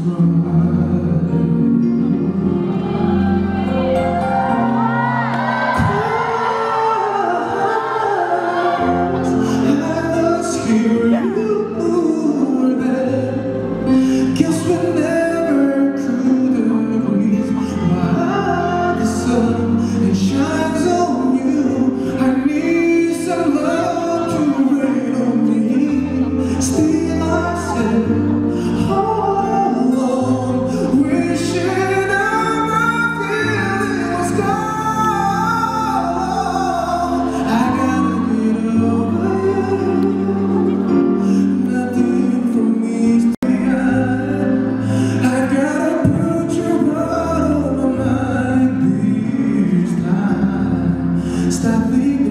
from esta.